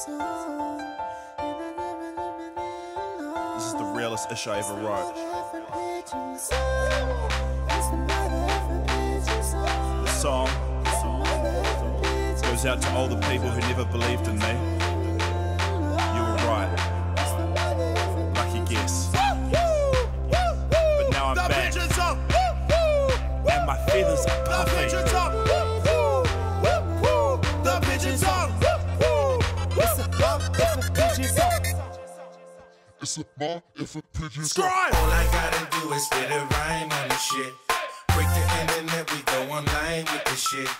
This is the realest ish I ever wrote. The song goes out to all the people who never believed in me. You were right. Lucky guess. But now I'm back. And my feathers are puffing. The pigeons up. It's a bar if a pigeon Scribe! All I gotta do is spit a rhyme on this shit. Break the internet, we go online with this shit.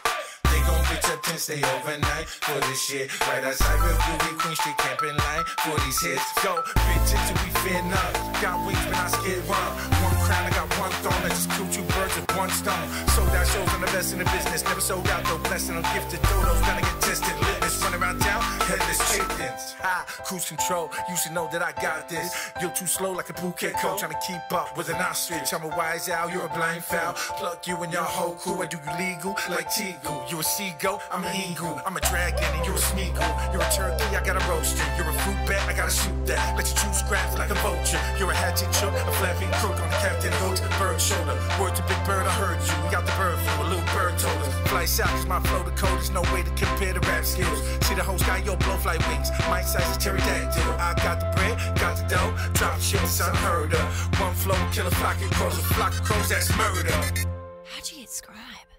They gon' bitch up and stay overnight for this shit. Right outside Refuge, Queen Street, camping line for these hits. Go, bitches, till we fear none. Got wings, but I skid one. One crown, I got one throne. I just killed two birds with one stone. Sold out shows, I'm the best in the business. Never sold out, though. Blessing, I'm gifted. Dodos, gonna get tested. Cruise control. You should know that I got this. You're too slow like a pukeko. Trying to keep up with an ostrich. I'm a wise owl, you're a blind fowl. Pluck you and your whole crew. I do you legal like Teagle. You're a seagull, I'm an eagle. I'm a dragon and you're a smeagol. You're a turkey, I gotta roast you. You're a fruit bat, I gotta shoot that. Let you choose scraps like a vulture. You're a hatchet chook, a flapping crook on the captain hooked bird shoulder. Word to big bird, I heard you. We got the bird flu, a little bird told us. Fly south, my flow the code. There's no way to compare the rap skills. See the whole sky, yo, blow fly wings. My size is pterodactyl. I got the bread, got the dough. Drop shit, it's unheard of. One flow, kill a flock of crows. A flock of crows, that's murder. How'd you get scribe?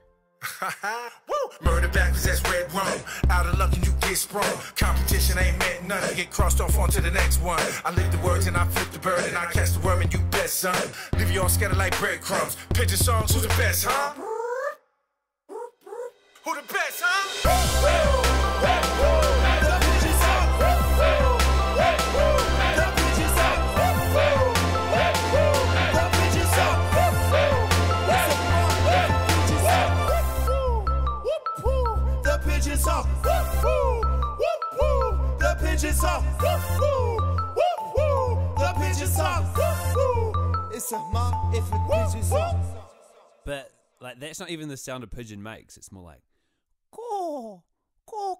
Woo! Murder backwards, that's red rum. Out of luck and you get sprung. Competition ain't meant none. You get crossed off onto the next one. I live the words and I flip the bird and I catch the worm and you bet, son. Leave you all scattered like breadcrumbs. Pigeon songs, who's the best, huh? Who the best, The pigeon song. The pigeon song. The pigeon song. It's a ma if a pigeon song. But like that's not even the sound a pigeon makes. It's more like caw, caw.